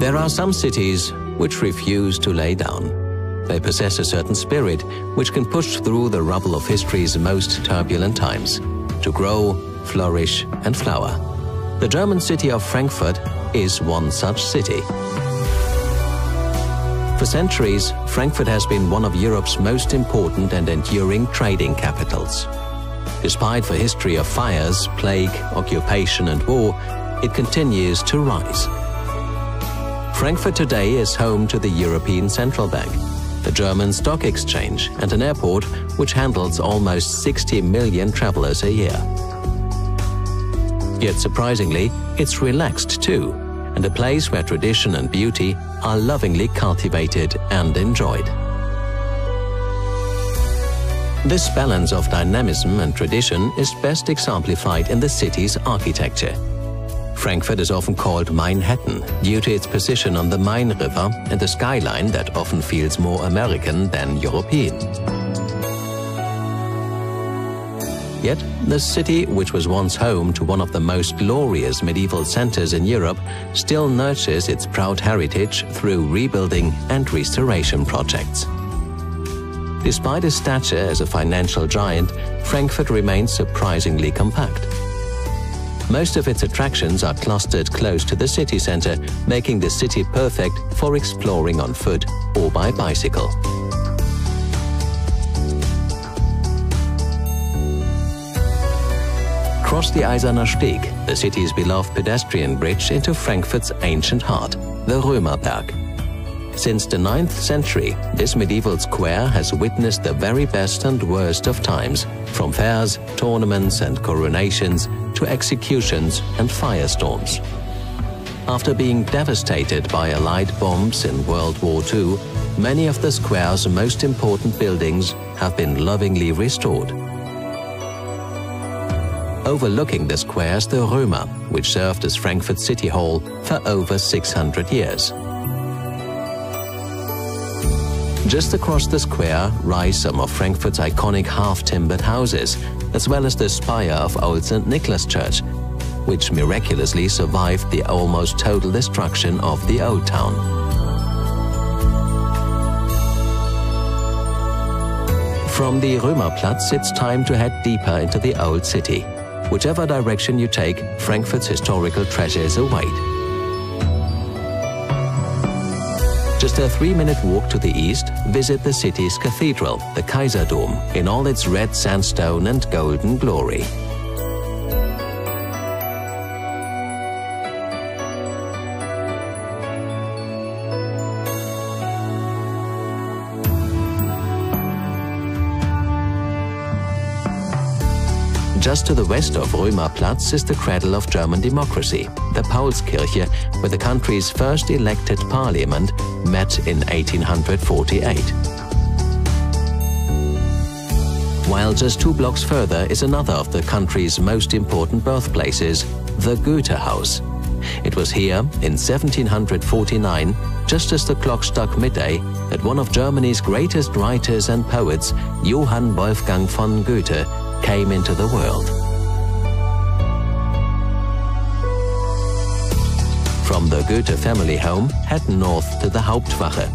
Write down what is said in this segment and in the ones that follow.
There are some cities which refuse to lay down. They possess a certain spirit which can push through the rubble of history's most turbulent times, to grow, flourish, and flower. The German city of Frankfurt is one such city. For centuries, Frankfurt has been one of Europe's most important and enduring trading capitals. Despite the history of fires, plague, occupation, and war, it continues to rise. Frankfurt today is home to the European Central Bank, the German Stock Exchange, and an airport which handles almost 60 million travelers a year. Yet surprisingly, it's relaxed too, and a place where tradition and beauty are lovingly cultivated and enjoyed. This balance of dynamism and tradition is best exemplified in the city's architecture. Frankfurt is often called Mainhattan due to its position on the Main River and the skyline that often feels more American than European. Yet, the city, which was once home to one of the most glorious medieval centers in Europe, still nurtures its proud heritage through rebuilding and restoration projects. Despite its stature as a financial giant, Frankfurt remains surprisingly compact. Most of its attractions are clustered close to the city center, making the city perfect for exploring on foot or by bicycle. Cross the Eiserner Steg, the city's beloved pedestrian bridge into Frankfurt's ancient heart, the Römerberg. Since the 9th century, this medieval square has witnessed the very best and worst of times, from fairs, tournaments, and coronations to executions and firestorms. After being devastated by Allied bombs in World War II, many of the square's most important buildings have been lovingly restored. Overlooking the square is the Römer, which served as Frankfurt City Hall for over 600 years. Just across the square rise some of Frankfurt's iconic half-timbered houses, as well as the spire of Old St. Nicholas Church, which miraculously survived the almost total destruction of the old town. From the Römerplatz, it's time to head deeper into the old city. Whichever direction you take, Frankfurt's historical treasures await. Just a three-minute walk to the east, visit the city's cathedral, the Kaiserdom, in all its red sandstone and golden glory. Just to the west of Römerplatz is the cradle of German democracy, the Paulskirche, where the country's first elected parliament met in 1848. While just two blocks further is another of the country's most important birthplaces, the Goethe House. It was here in 1749, just as the clock struck midday, that one of Germany's greatest writers and poets, Johann Wolfgang von Goethe, came into the world. From the Goethe family home, head north to the Hauptwache.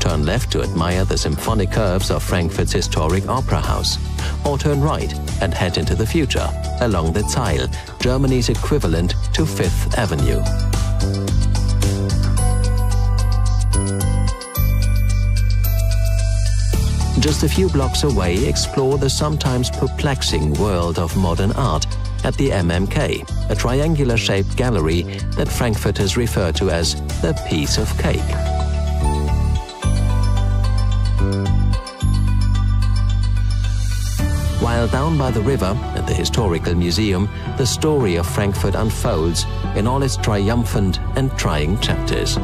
Turn left to admire the symphonic curves of Frankfurt's historic opera house, or turn right and head into the future along the Zeil, Germany's equivalent to Fifth Avenue. Just a few blocks away, explore the sometimes perplexing world of modern art at the MMK, a triangular shaped gallery that Frankfurters refer to as the piece of cake. While down by the river at the Historical Museum, the story of Frankfurt unfolds in all its triumphant and trying chapters.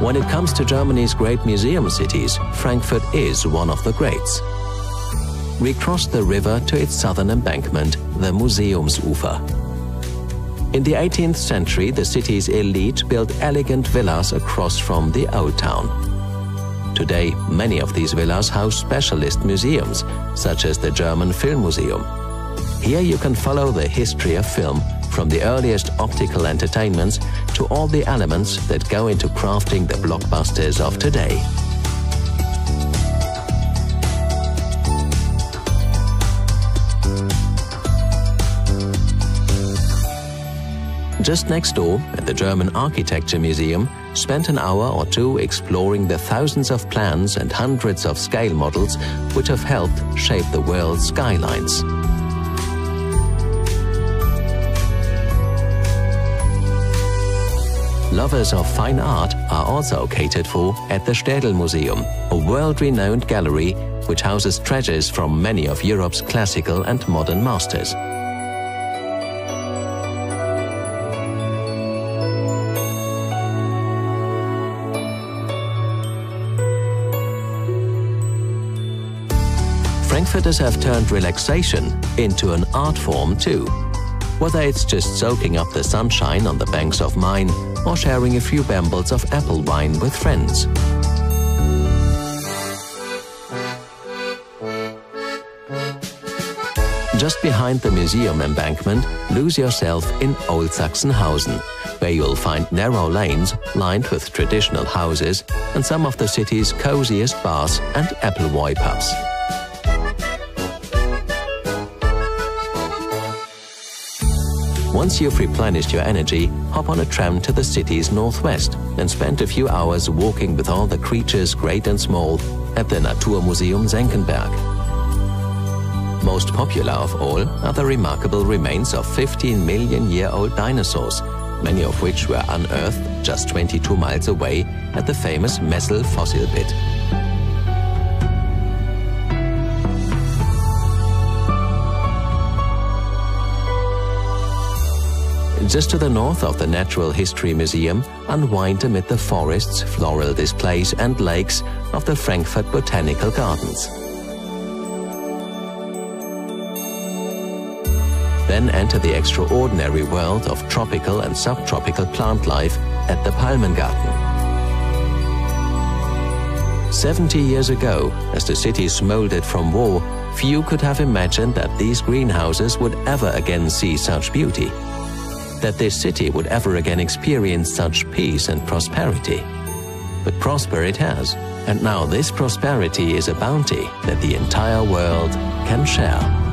When it comes to Germany's great museum cities, Frankfurt is one of the greats. We cross the river to its southern embankment, the Museumsufer. In the 18th century, the city's elite built elegant villas across from the old town. Today, many of these villas house specialist museums, such as the German Film Museum. Here you can follow the history of film from the earliest optical entertainments to all the elements that go into crafting the blockbusters of today. Just next door, at the German Architecture Museum, spent an hour or two exploring the thousands of plans and hundreds of scale models which have helped shape the world's skylines. Lovers of fine art are also catered for at the Städel Museum, a world-renowned gallery which houses treasures from many of Europe's classical and modern masters. Frankfurters have turned relaxation into an art form too. Whether it's just soaking up the sunshine on the banks of Main or sharing a few Bembels of apple wine with friends. Just behind the museum embankment, lose yourself in Old Sachsenhausen, where you'll find narrow lanes lined with traditional houses and some of the city's coziest bars and Äppelwoi pubs. Once you've replenished your energy, hop on a tram to the city's northwest and spend a few hours walking with all the creatures great and small at the Naturmuseum Senckenberg. Most popular of all are the remarkable remains of 15 million year old dinosaurs, many of which were unearthed just 22 miles away at the famous Messel fossil pit. Just to the north of the Natural History Museum, unwind amid the forests, floral displays and lakes of the Frankfurt Botanical Gardens. Then enter the extraordinary world of tropical and subtropical plant life at the Palmengarten. 70 years ago, as the city smoldered from war, few could have imagined that these greenhouses would ever again see such beauty that this city would ever again experience such peace and prosperity. But prosper it has, and now this prosperity is a bounty that the entire world can share.